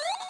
Woo!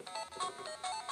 You